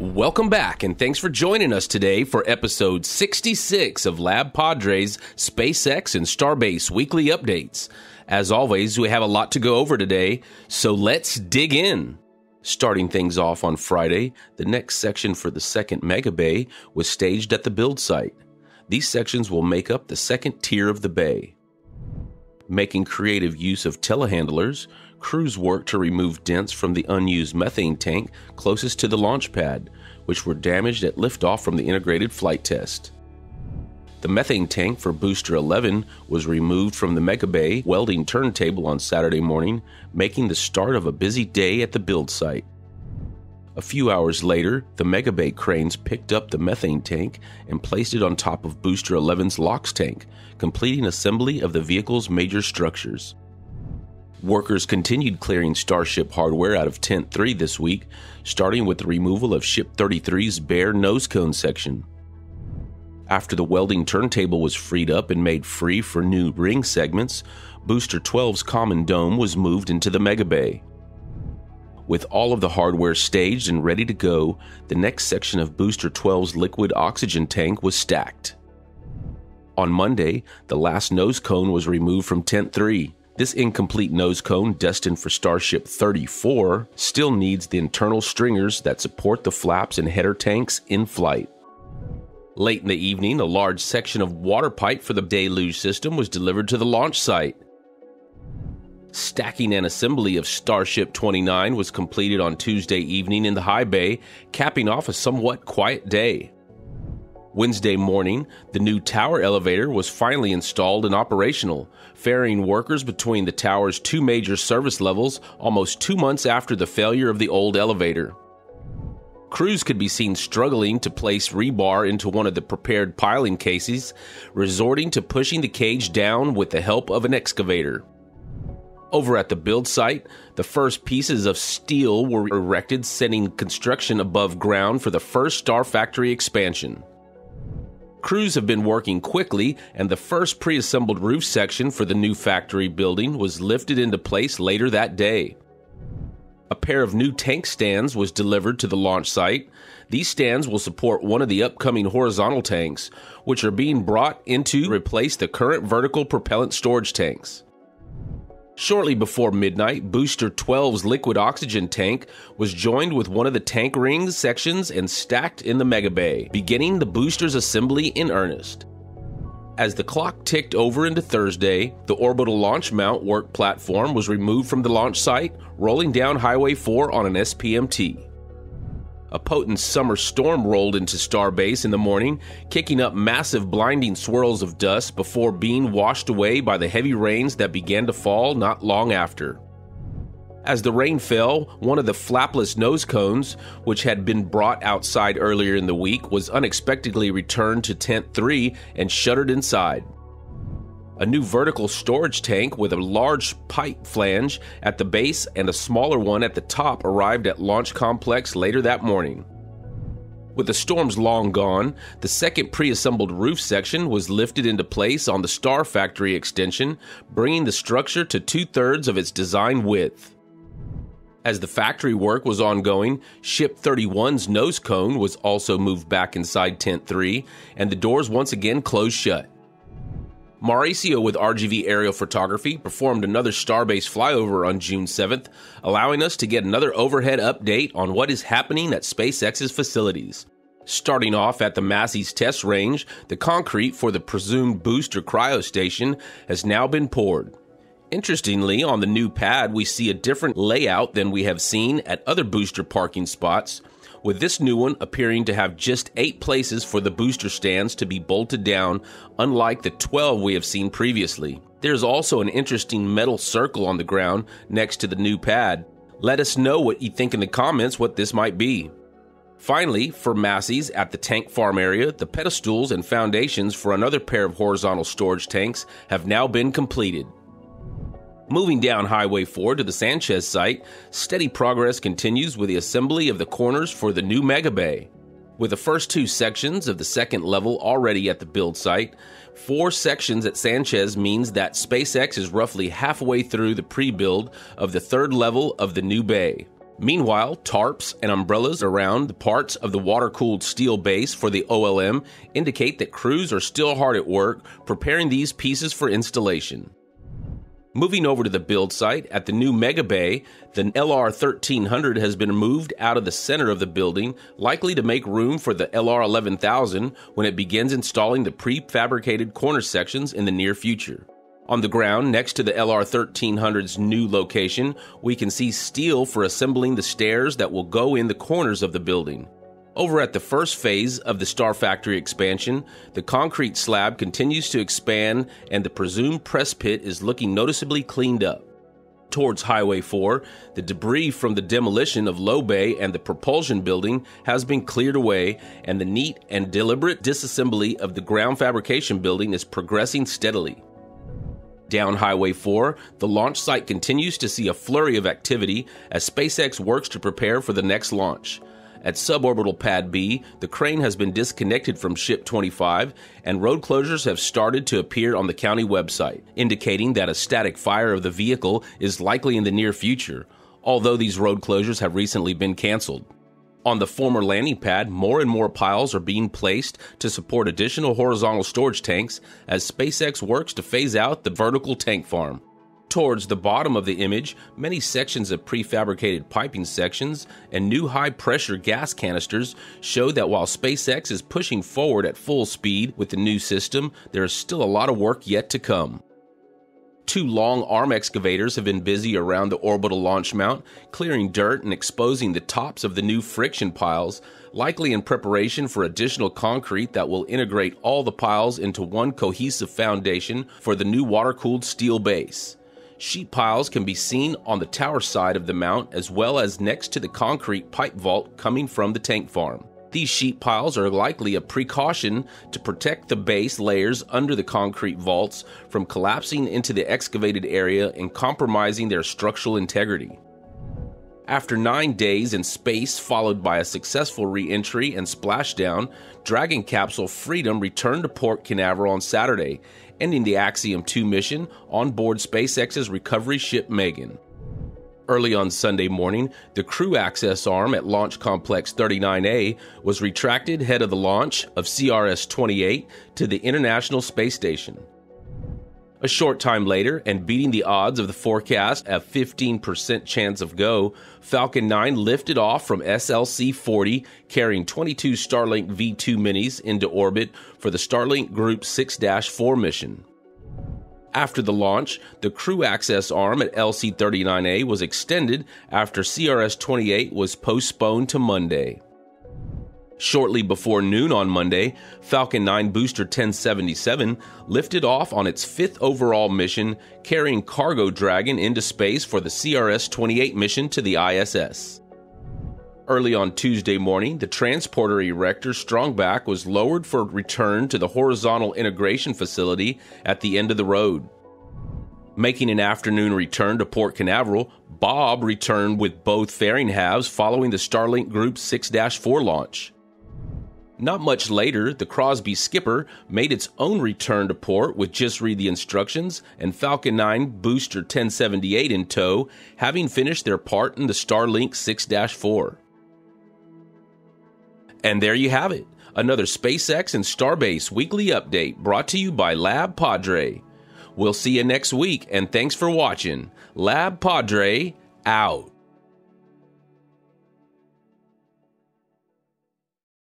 Welcome back, and thanks for joining us today for episode 66 of Lab Padres SpaceX and Starbase weekly updates. As always, we have a lot to go over today, so let's dig in. Starting things off on Friday, the next section for the second mega bay was staged at the build site. These sections will make up the second tier of the bay. Making creative use of telehandlers, crews worked to remove dents from the unused methane tank closest to the launch pad, which were damaged at liftoff from the integrated flight test. The methane tank for Booster 11 was removed from the Mega Bay welding turntable on Saturday morning, making the start of a busy day at the build site. A few hours later, the Mega Bay cranes picked up the methane tank and placed it on top of Booster 11's LOX tank, completing assembly of the vehicle's major structures. Workers continued clearing Starship hardware out of Tent 3 this week, starting with the removal of Ship 33's bare nose cone section. After the welding turntable was freed up and made free for new ring segments, Booster 12's common dome was moved into the Mega Bay. With all of the hardware staged and ready to go, the next section of Booster 12's liquid oxygen tank was stacked. On Monday, the last nose cone was removed from Tent 3. This incomplete nose cone, destined for Starship 34, still needs the internal stringers that support the flaps and header tanks in flight. Late in the evening, a large section of water pipe for the deluge system was delivered to the launch site. Stacking and assembly of Starship 29 was completed on Tuesday evening in the high bay, capping off a somewhat quiet day. Wednesday morning, the new tower elevator was finally installed and operational, ferrying workers between the tower's two major service levels almost two months after the failure of the old elevator. Crews could be seen struggling to place rebar into one of the prepared piling cases, resorting to pushing the cage down with the help of an excavator. Over at the build site, the first pieces of steel were erected, sending construction above ground for the first Star Factory expansion. Crews have been working quickly, and the first pre assembled roof section for the new factory building was lifted into place later that day. A pair of new tank stands was delivered to the launch site. These stands will support one of the upcoming horizontal tanks, which are being brought in to replace the current vertical propellant storage tanks. Shortly before midnight, Booster 12's liquid oxygen tank was joined with one of the tank rings sections and stacked in the Mega Bay, beginning the booster's assembly in earnest. As the clock ticked over into Thursday, the orbital launch mount work platform was removed from the launch site, rolling down Highway 4 on an SPMT. A potent summer storm rolled into Starbase in the morning, kicking up massive blinding swirls of dust before being washed away by the heavy rains that began to fall not long after. As the rain fell, one of the flapless nose cones, which had been brought outside earlier in the week, was unexpectedly returned to Tent 3 and shuttered inside. A new vertical storage tank with a large pipe flange at the base and a smaller one at the top arrived at Launch Complex later that morning. With the storms long gone, the second pre assembled roof section was lifted into place on the Star Factory extension, bringing the structure to two thirds of its design width. As the factory work was ongoing, Ship 31's nose cone was also moved back inside Tent 3, and the doors once again closed shut. Mauricio with RGV Aerial Photography performed another Starbase flyover on June 7th, allowing us to get another overhead update on what is happening at SpaceX's facilities. Starting off at the Massey's test range, the concrete for the presumed booster cryo station has now been poured. Interestingly, on the new pad, we see a different layout than we have seen at other booster parking spots, with this new one appearing to have just eight places for the booster stands to be bolted down, unlike the 12 we have seen previously. There's also an interesting metal circle on the ground next to the new pad. Let us know what you think in the comments what this might be. Finally, for Massey's at the tank farm area, the pedestals and foundations for another pair of horizontal storage tanks have now been completed. Moving down Highway 4 to the Sanchez site, steady progress continues with the assembly of the corners for the new Mega Bay. With the first two sections of the second level already at the build site, four sections at Sanchez means that SpaceX is roughly halfway through the pre build of the third level of the new bay. Meanwhile, tarps and umbrellas around the parts of the water cooled steel base for the OLM indicate that crews are still hard at work preparing these pieces for installation. Moving over to the build site at the new Mega Bay, the LR 1300 has been moved out of the center of the building, likely to make room for the LR 11000 when it begins installing the prefabricated corner sections in the near future. On the ground next to the LR 1300's new location, we can see steel for assembling the stairs that will go in the corners of the building. Over at the first phase of the Star Factory expansion, the concrete slab continues to expand and the presumed press pit is looking noticeably cleaned up. Towards Highway 4, the debris from the demolition of Low Bay and the propulsion building has been cleared away, and the neat and deliberate disassembly of the ground fabrication building is progressing steadily. Down Highway 4, the launch site continues to see a flurry of activity as SpaceX works to prepare for the next launch. At suborbital pad B, the crane has been disconnected from ship 25 and road closures have started to appear on the county website, indicating that a static fire of the vehicle is likely in the near future, although these road closures have recently been canceled. On the former landing pad, more and more piles are being placed to support additional horizontal storage tanks as SpaceX works to phase out the vertical tank farm. Towards the bottom of the image, many sections of prefabricated piping sections and new high pressure gas canisters show that while SpaceX is pushing forward at full speed with the new system, there is still a lot of work yet to come. Two long arm excavators have been busy around the orbital launch mount, clearing dirt and exposing the tops of the new friction piles, likely in preparation for additional concrete that will integrate all the piles into one cohesive foundation for the new water cooled steel base. Sheet piles can be seen on the tower side of the mount as well as next to the concrete pipe vault coming from the tank farm. These sheet piles are likely a precaution to protect the base layers under the concrete vaults from collapsing into the excavated area and compromising their structural integrity. After nine days in space, followed by a successful re entry and splashdown, Dragon capsule Freedom returned to Port Canaveral on Saturday, ending the Axiom 2 mission on board SpaceX's recovery ship Megan. Early on Sunday morning, the crew access arm at Launch Complex 39A was retracted ahead of the launch of CRS 28 to the International Space Station. A short time later, and beating the odds of the forecast, a 15% chance of go, Falcon 9 lifted off from SLC 40, carrying 22 Starlink V2 minis into orbit for the Starlink Group 6 4 mission. After the launch, the crew access arm at LC 39A was extended after CRS 28 was postponed to Monday. Shortly before noon on Monday, Falcon 9 Booster 1077 lifted off on its fifth overall mission, carrying Cargo Dragon into space for the CRS 28 mission to the ISS. Early on Tuesday morning, the transporter erector Strongback was lowered for return to the horizontal integration facility at the end of the road. Making an afternoon return to Port Canaveral, Bob returned with both fairing halves following the Starlink Group 6 4 launch. Not much later, the Crosby Skipper made its own return to port with just read the instructions and Falcon 9 Booster 1078 in tow, having finished their part in the Starlink 6 4. And there you have it, another SpaceX and Starbase weekly update brought to you by Lab Padre. We'll see you next week, and thanks for watching. Lab Padre out.